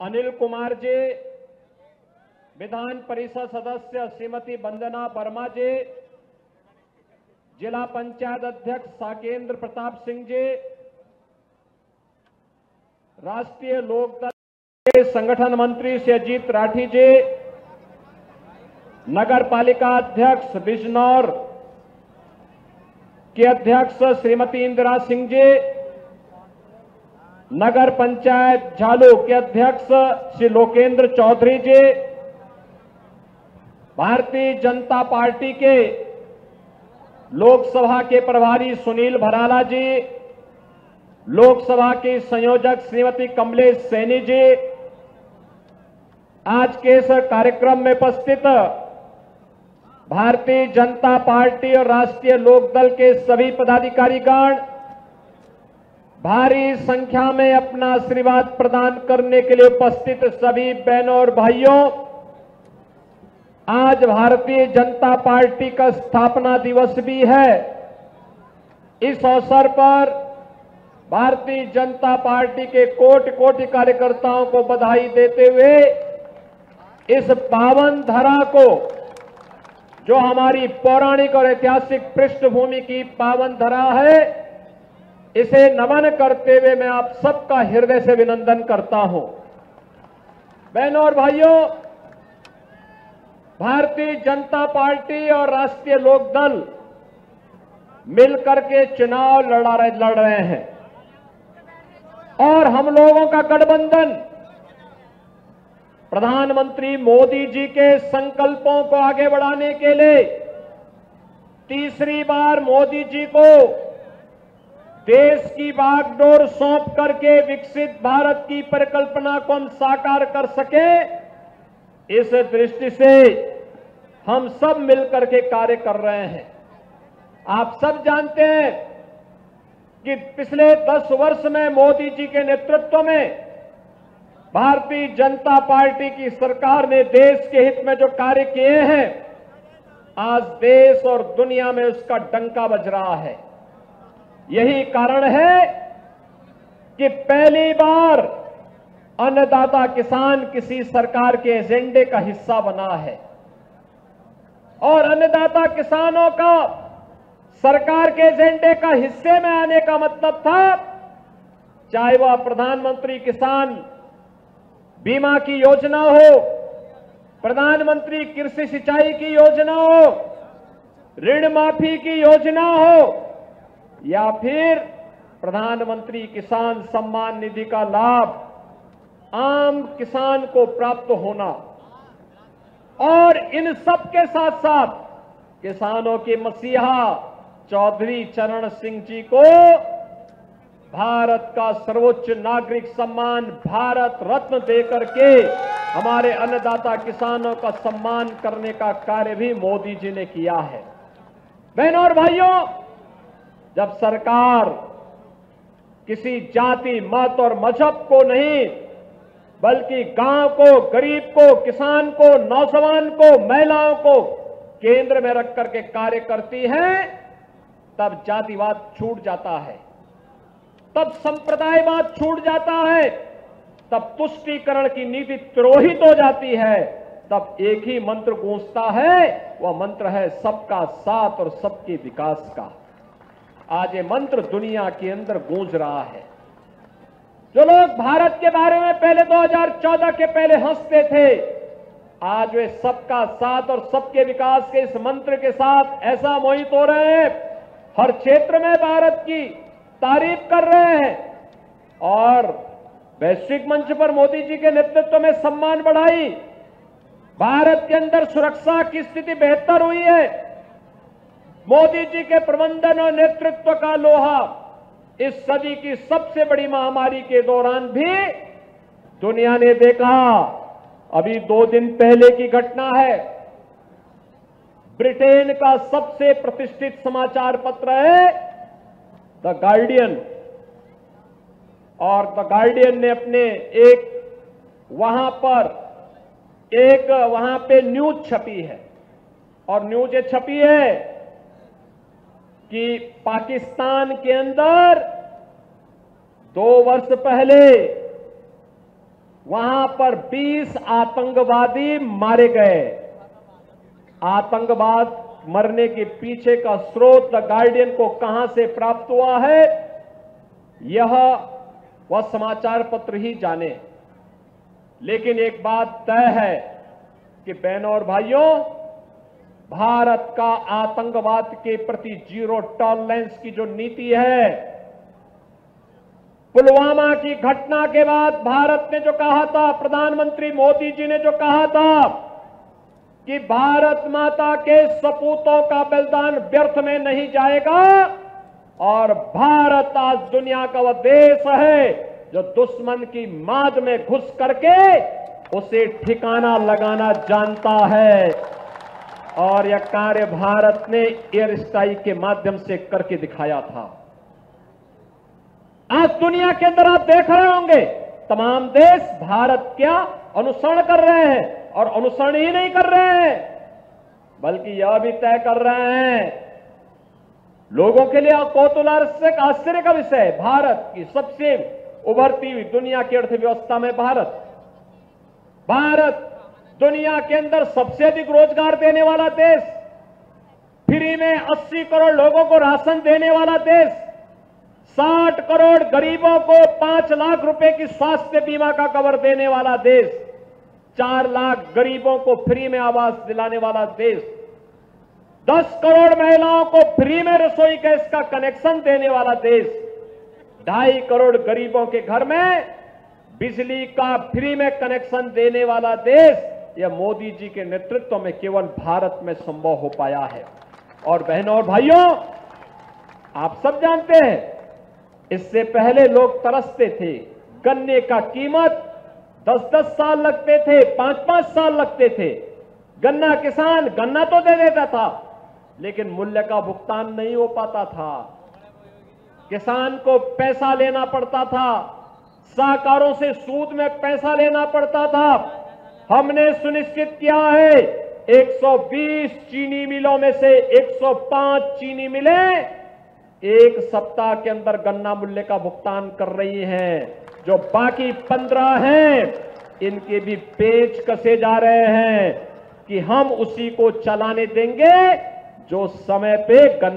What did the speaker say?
अनिल कुमार जी, विधान परिषद सदस्य श्रीमती वंदना वर्मा जी, जिला पंचायत अध्यक्ष साकेंद्र प्रताप सिंह जी, राष्ट्रीय लोकदल के संगठन मंत्री श्री अजीत राठी जी नगर पालिका अध्यक्ष बिजनौर के अध्यक्ष श्रीमती इंदिरा सिंह जी नगर पंचायत झालू के अध्यक्ष श्री लोकेंद्र चौधरी जी, भारतीय जनता पार्टी के लोकसभा के प्रभारी सुनील भराला जी, लोकसभा की संयोजक श्रीमती कमलेश सैनी जी, आज के इस कार्यक्रम में उपस्थित भारतीय जनता पार्टी और राष्ट्रीय लोकदल के सभी पदाधिकारीगण भारी संख्या में अपना आशीर्वाद प्रदान करने के लिए उपस्थित सभी बहनों और भाइयों, आज भारतीय जनता पार्टी का स्थापना दिवस भी है। इस अवसर पर भारतीय जनता पार्टी के कोटि कोटि कार्यकर्ताओं को बधाई देते हुए इस पावन धरा को, जो हमारी पौराणिक और ऐतिहासिक पृष्ठभूमि की पावन धरा है इसे नमन करते हुए मैं आप सबका हृदय से अभिनंदन करता हूँ। बहनों और भाइयों, भारतीय जनता पार्टी और राष्ट्रीय लोकदल मिलकर के चुनाव लड़ा रहे, लड़ रहे हैं। और हम लोगों का गठबंधन, प्रधानमंत्री मोदी जी के संकल्पों को आगे बढ़ाने के लिए तीसरी बार मोदी जी को देश की बागडोर सौंप करके विकसित भारत की परिकल्पना को हम साकार कर सके, इस दृष्टि से हम सब मिलकर के कार्य कर रहे हैं। आप सब जानते हैं कि पिछले दस वर्ष में मोदी जी के नेतृत्व में भारतीय जनता पार्टी की सरकार ने देश के हित में जो कार्य किए हैं, आज देश और दुनिया में उसका डंका बज रहा है। यही कारण है कि पहली बार अन्नदाता किसान किसी सरकार के एजेंडे का हिस्सा बना है। और अन्नदाता किसानों का सरकार के एजेंडे का हिस्से में आने का मतलब था, चाहे वह प्रधानमंत्री किसान बीमा की योजना हो, प्रधानमंत्री कृषि सिंचाई की योजना हो, ऋण माफ़ी की योजना हो या फिर प्रधानमंत्री किसान सम्मान निधि का लाभ आम किसान को प्राप्त होना। और इन सब के साथ साथ किसानों के मसीहा चौधरी चरण सिंह जी को भारत का सर्वोच्च नागरिक सम्मान भारत रत्न देकर के हमारे अन्नदाता किसानों का सम्मान करने का कार्य भी मोदी जी ने किया है। बहनों और भाइयों जब सरकार किसी जाति, मत और मज़हब को नहीं, बल्कि गाँव को, गरीब को, किसान को, नौजवान को, महिलाओं को केंद्र में रख करके कार्य करती है, तब जातिवाद छूट जाता है। तब संप्रदायवाद छूट जाता है। तब तुष्टीकरण की नीति तिरोहित हो जाती है। तब एक ही मंत्र गूंजता है। वह मंत्र है, सबका साथ और सबके विकास का। आज ये मंत्र दुनिया के अंदर गूंज रहा है। जो लोग भारत के बारे में पहले 2014 के पहले हँसते थे, आज वे सबका साथ और सबके विकास के इस मंत्र के साथ ऐसा मोहित हो रहे हैं। हर क्षेत्र में भारत की तारीफ़ कर रहे हैं। और वैश्विक मंच पर मोदी जी के नेतृत्व में सम्मान बढ़ाई। भारत के अंदर सुरक्षा की स्थिति बेहतर हुई है। मोदी जी के प्रबंधन और नेतृत्व का लोहा, इस सदी की सबसे बड़ी महामारी के दौरान भी दुनिया ने देखा। अभी दो दिन पहले की घटना है। ब्रिटेन का सबसे प्रतिष्ठित समाचार पत्र है द गार्डियन और द गार्डियन ने अपने एक वहाँ पर, एक वहाँ पे न्यूज़ छपी है। और न्यूज़ छपी है कि पाकिस्तान के अंदर दो वर्ष पहले वहाँ पर 20 आतंकवादी मारे गए। आतंकवाद मरने के पीछे का स्रोत द गार्डियन को कहाँ से प्राप्त हुआ है, यह वह समाचार पत्र ही जाने। लेकिन एक बात तय है कि बहनों और भाइयों भारत का आतंकवाद के प्रति ज़ीरो टॉलरेंस की जो नीति है, पुलवामा की घटना के बाद भारत ने जो कहा था, प्रधानमंत्री मोदी जी ने जो कहा था कि भारत माता के सपूतों का बलिदान व्यर्थ में नहीं जाएगा और भारत आज दुनिया का वह देश है जो दुश्मन की माद में घुस करके उसे ठिकाना लगाना जानता है। और यह कार्य भारत ने एयर स्ट्राइक के माध्यम से करके दिखाया था। आज दुनिया के अंदर आप देख रहे होंगे, तमाम देश भारत क्या अनुसरण कर रहे हैं और अनुसरण ही नहीं कर रहे हैं, बल्कि यह भी तय कर रहे हैं, लोगों के लिए कौतूलार्थ आश्चर्य का विषय है, भारत की सबसे उभरती हुई दुनिया की अर्थव्यवस्था में भारत भारत दुनिया के अंदर सबसे अधिक रोज़गार देने वाला देश, फ्री में 80 करोड़ लोगों को राशन देने वाला देश 60 करोड़ गरीबों को 5 लाख रुपए की स्वास्थ्य बीमा का कवर देने वाला देश 4 लाख गरीबों को फ्री में आवास दिलाने वाला देश 10 करोड़ महिलाओं को फ्री में रसोई गैस का कनेक्शन देने वाला देश, ढाई करोड़ गरीबों के घर में बिजली का फ्री में कनेक्शन देने वाला देश यह मोदी जी के नेतृत्व में केवल भारत में संभव हो पाया है। और बहनों और भाइयों, आप सब जानते हैं, इससे पहले लोग तरसते थे। गन्ने का कीमत 10-10 साल लगते थे 5-5 साल लगते थे। गन्ना किसान गन्ना तो दे देता था, लेकिन मूल्य का भुगतान नहीं हो पाता था। किसान को पैसा लेना पड़ता था, साहकारों से सूद में पैसा लेना पड़ता था। हमने सुनिश्चित किया है 120 चीनी मिलों में से 105 चीनी मिलें, एक सप्ताह के अंदर गन्ना मूल्य का भुगतान कर रही हैं। जो बाकी 15 हैं, इनके भी पेच कसे जा रहे हैं कि हम उसी को चलाने देंगे जो समय पे गन्ना